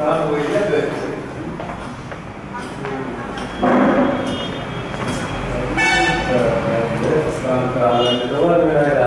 Kalau ada Франка, Анна Николаевна